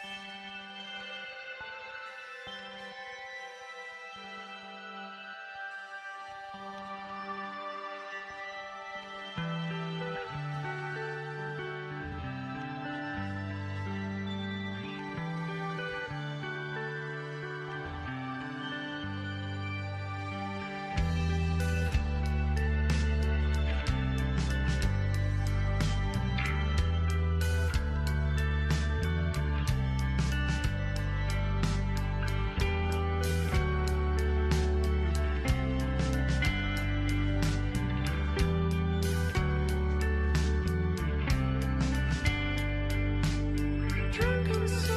はい。drunken